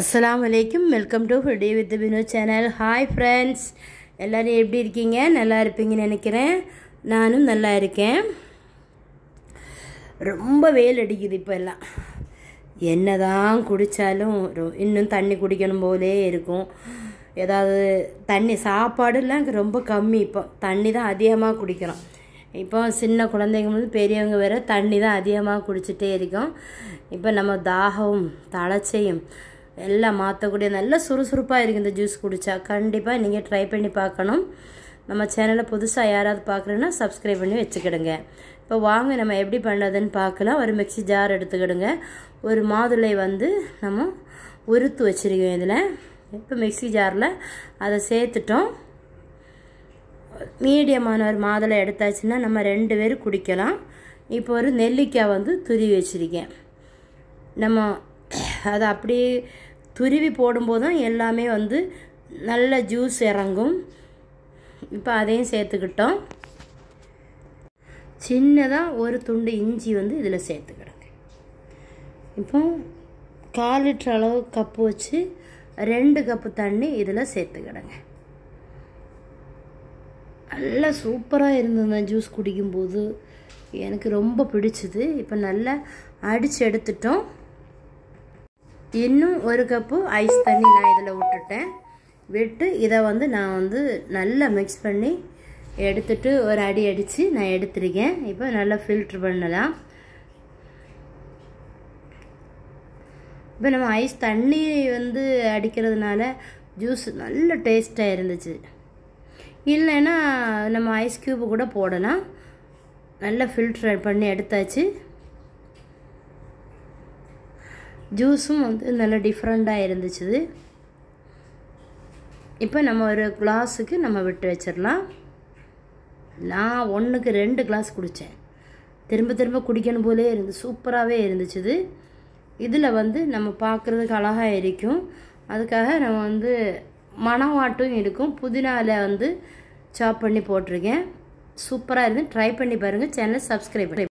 அஸ்லாம் அலைக்கும் welcome today with Vino channel hi friends எல்லோரும் எப்படி இருக்கீங்க? நல்லா இருப்பீங்கன்னு நினைக்கிறேன். நானும் நல்லா இருக்கேன். ரொம்ப வெயில் அடிக்குது இப்போ எல்லாம். என்னதான் குடித்தாலும் இன்னும் தண்ணி குடிக்கணும் போலே இருக்கும். ஏதாவது தண்ணி சாப்பாடுலாம் ரொம்ப கம்மி இப்போ. தண்ணி தான் அதிகமாக குடிக்கிறோம். இப்போ சின்ன குழந்தைங்க வந்து பெரியவங்க வேறு தண்ணி தான் அதிகமாக குடிச்சிட்டே இருக்கோம். இப்போ நம்ம தாகம் தளச்சையும் எல்லாம் மாற்றக்கூடிய நல்ல சுறுசுறுப்பாக இருக்குது இந்த ஜூஸ் குடித்தா கண்டிப்பாக நீங்கள் ட்ரை பண்ணி பார்க்கணும். நம்ம சேனலை புதுசாக யாராவது பார்க்குறேன்னா சப்ஸ்கிரைப் பண்ணி வச்சுக்கிடுங்க. இப்போ வாங்க நம்ம எப்படி பண்ணுறதுன்னு பார்க்கலாம். ஒரு மிக்சி ஜார் எடுத்துக்கிடுங்க. ஒரு மாதுளை வந்து நம்ம உறுத்து வச்சுருக்கோம் இதில். இப்போ மிக்சி ஜாரில் அதை சேர்த்துட்டோம். மீடியமான ஒரு மாதுளை எடுத்தாச்சுன்னா நம்ம ரெண்டு பேரும் குடிக்கலாம். இப்போ ஒரு நெல்லிக்காய் வந்து துருவி வச்சுருக்கேன். நம்ம அதை அப்படியே துருவி போடும்போது தான் எல்லாமே வந்து நல்ல ஜூஸ் இறங்கும். இப்போ அதையும் சேர்த்துக்கிட்டோம். சின்னதாக ஒரு துண்டு இஞ்சி வந்து இதில் சேர்த்துக்கிடுங்க இப்போ கால் லிட்டர் அளவு கப்பு வச்சு ரெண்டு கப்பு தண்ணி இதில் சேர்த்துக்கிடுங்க நல்லா சூப்பராக இருந்தது ஜூஸ் குடிக்கும்போது. எனக்கு ரொம்ப பிடிச்சிது. இப்போ நல்லா அடித்து எடுத்துட்டோம். இன்னும் ஒரு கப்பு ஐஸ் தண்ணி நான் இதில் விட்டுட்டேன். விட்டு இதை வந்து நான் வந்து நல்லா மிக்ஸ் பண்ணி எடுத்துட்டு ஒரு அடி அடித்து நான் எடுத்துருக்கேன். இப்போ நல்லா ஃபில்ட்ரு பண்ணலாம். இப்போ நம்ம ஐஸ் தண்ணி வந்து அடிக்கிறதுனால ஜூஸ் நல்ல டேஸ்ட்டாக இருந்துச்சு. இல்லைன்னா நம்ம ஐஸ் க்யூப்பு கூட போடலாம். நல்லா ஃபில்ட்ரு பண்ணி எடுத்தாச்சு. ஜூஸும் வந்து நல்லா டிஃப்ரெண்ட்டாக இருந்துச்சு இப்போ நம்ம ஒரு கிளாஸுக்கு நம்ம விட்டு வச்சிடலாம் நான் ஒன்றுக்கு ரெண்டு கிளாஸ் குடித்தேன் திரும்ப திரும்ப குடிக்கணும் போலே இருந்து சூப்பராகவே இருந்துச்சு இதில் வந்து நம்ம பார்க்குறதுக்கு அழகாக இருக்கும். அதுக்காக நம்ம வந்து மணவாட்டும் இருக்கும். புதினாவில் வந்து சாப் பண்ணி போட்டிருக்கேன். சூப்பராக இருந்து ட்ரை பண்ணி பாருங்கள் சேனல் சப்ஸ்கிரைப் பண்ணி